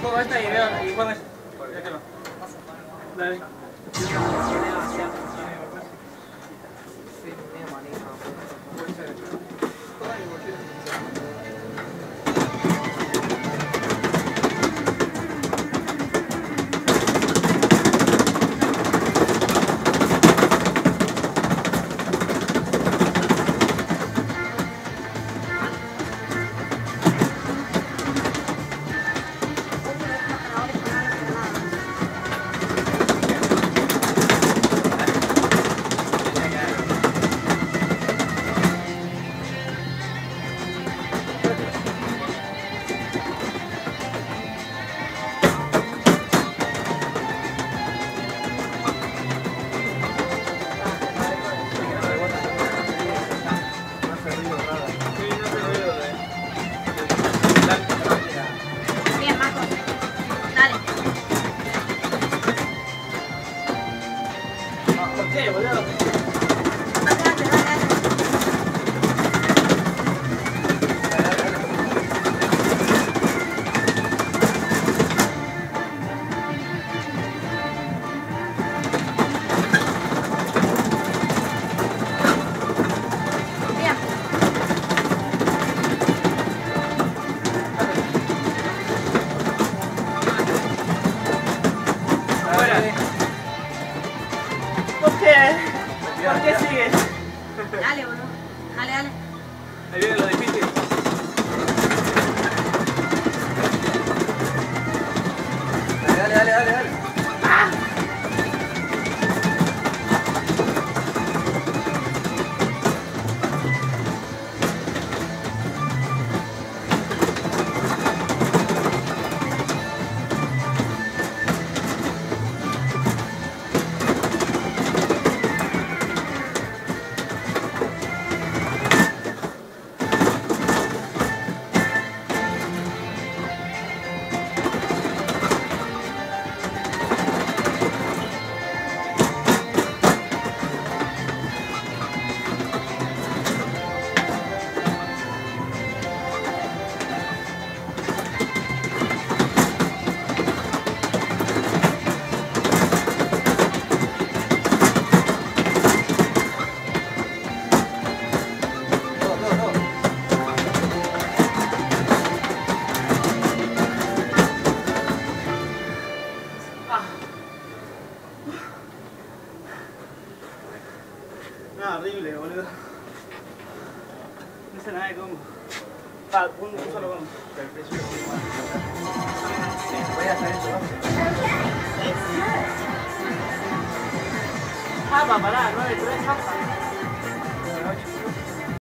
Juego esta veo y. Dale. ¿Por qué, boludo? Dale, ¿Por qué sigues? Dale, boludo. Dale, dale. Ahí viene lo difícil. Dale, dale, dale, dale. No, horrible, boludo. No sé nada de cómo. Ah, un, un solo combo. Voy a hacer eso. Ah, para parar, 9, 3,